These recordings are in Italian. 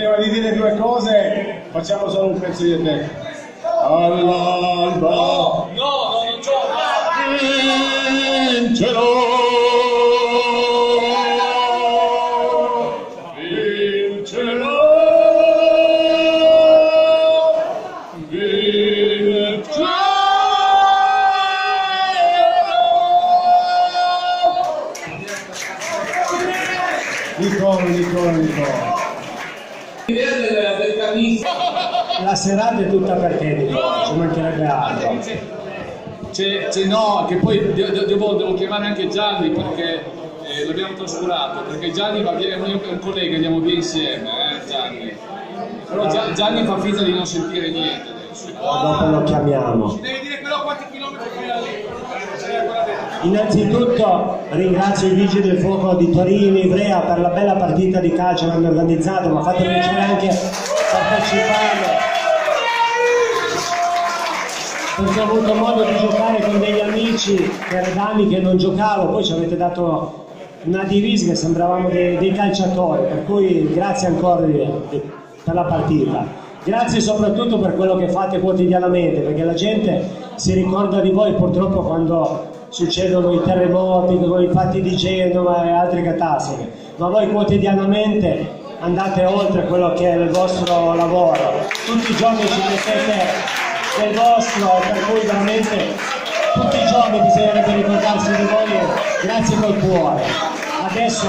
prima di dire due cose, facciamo solo un pezzo di te. All'alba. No, no, no, non. Vincerò. Vincerò. Nicola, Nicola, Nicola. La serata è tutta per te, ci mancherebbe altro. C'è, c'è no, che poi de- de- devo, devo chiamare anche Gianni perché eh, l'abbiamo trascurato, perché Gianni va via, e un collega andiamo via insieme, eh, Gianni. Però Gia- Gianni fa finta di non sentire niente adesso. Dopo lo chiamiamo. Devi dire però quanti chilometri fai da lì. Innanzitutto ringrazio i vigili del fuoco di Torino Ivrea per la bella partita di calcio che hanno organizzato, mi ha fatto piacere anche partecipare perché ho avuto modo di giocare con degli amici da anni che non giocavo, poi ci avete dato una divisa che sembravamo dei, dei calciatori, per cui grazie ancora per la partita. Grazie soprattutto per quello che fate quotidianamente, perché la gente si ricorda di voi purtroppo quando succedono i terremoti, i fatti di Genova e altre catastrofi, ma voi quotidianamente andate oltre quello che è il vostro lavoro. Tutti i giorni ci mettete del vostro, per cui veramente tutti i giorni bisognerebbe ricordarsi di voi, grazie col cuore. Adesso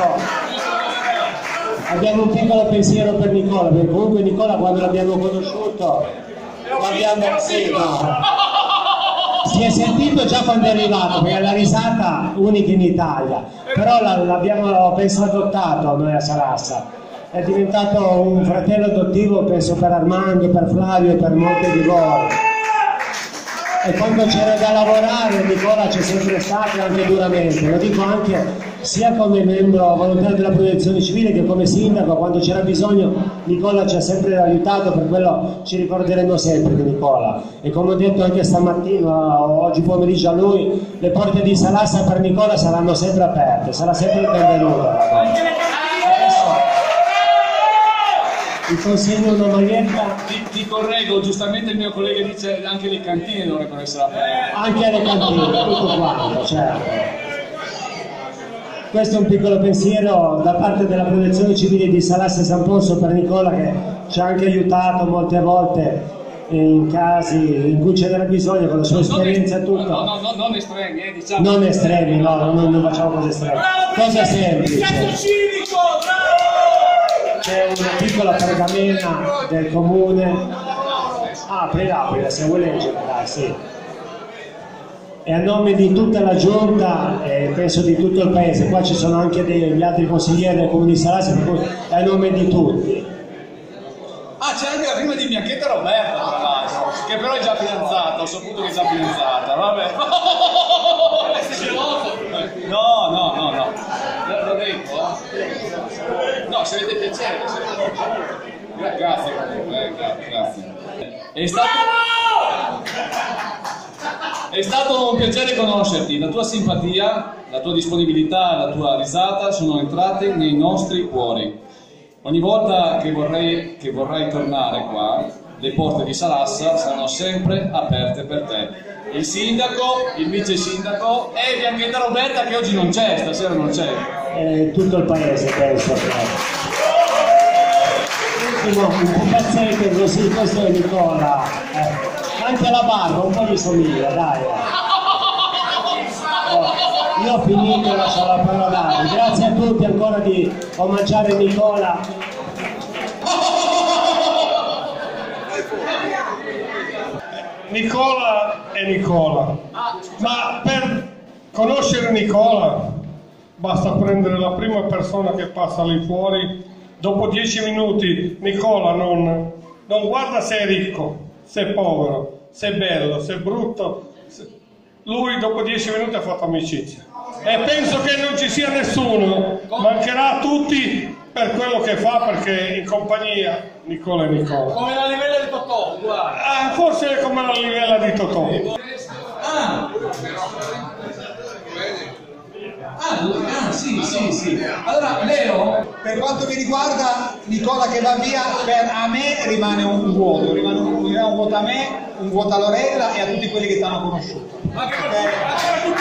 abbiamo un piccolo pensiero per Nicola, perché comunque Nicola quando l'abbiamo conosciuto l'abbiamo sì, no. Si è sentito già quando è arrivato, perché la risata unica in Italia, però la- l'abbiamo penso adottato noi a Sarassa. È diventato un fratello adottivo, penso per Armando, per Flavio e per molti di voi e quando c'era da lavorare Nicola c'è sempre stato anche duramente, lo dico anche sia come membro volontario della protezione civile che come sindaco, quando c'era bisogno Nicola ci ha sempre aiutato, per quello ci ricorderemo sempre di Nicola. E come ho detto anche stamattina, oggi pomeriggio a lui, le porte di Salassa per Nicola saranno sempre aperte, sarà sempre il benvenuto. Vi consegno una maglietta Ti, ti correggo, giustamente il mio collega dice anche le cantine dovrebbero essere aperte. anche alle cantine, tutto quanto, certo. Questo è un piccolo pensiero da parte della protezione civile di Salasse San Ponso per Nicola che ci ha anche aiutato molte volte in casi in cui ce n'era bisogno con la sua esperienza e No, tutto. no, no, non estremi, eh, diciamo. Non estremi, no, non, non facciamo cose estreme. Cosa semplice. C'è una piccola pergamena del comune. Ah, aprila, se vuoi leggere, dai, sì. E a nome di tutta la giunta e penso di tutto il paese, qua ci sono anche degli altri consiglieri del comune di Salassi, per cui è a nome di tutti. Ah, c'è anche la prima di Bianchetta Roberta, che però è già fidanzata, ho saputo che è già fidanzata, vabbè. No, no, no, no. L'ho l'ho detto, eh. Se avete piacere. piacere. Gra- Grazie comunque, eh, gra- grazie. È stato... È stato un piacere conoscerti, la tua simpatia, la tua disponibilità, la tua risata sono entrate nei nostri cuori. Ogni volta che vorrei, che vorrai tornare qua, le porte di Salassa saranno sempre aperte per te. Il sindaco, il vice sindaco e Bianchetta Roberta che oggi non c'è, stasera non c'è. E tutto il paese penso che. Un pezzetto così, questo è Nicola. Eh, Anche la barba un po' gli somiglia, dai. Oh, io ho finito, lascio la parola. Grazie a tutti ancora di omaggiare Nicola. Nicola è Nicola, ma per conoscere Nicola basta prendere la prima persona che passa lì fuori, dopo dieci minuti Nicola non, non guarda se è ricco, se è povero, se è bello, se è brutto, se- lui dopo dieci minuti ha fatto amicizia e penso che non ci sia nessuno, mancherà a tutti per quello che fa perché in compagnia Nicola è Nicola. Come la livella di Totò, guarda. Ah, forse è come la livella di Totò. Ah! Ah, ah, sì, sì, sì. Allora, Leo, per quanto mi riguarda, Nicola che va via, per a me rimane un vuoto, rimane un, rimane un vuoto a me, un vuoto a Lorella e a tutti quelli che ti hanno conosciuto. Per tutti noi!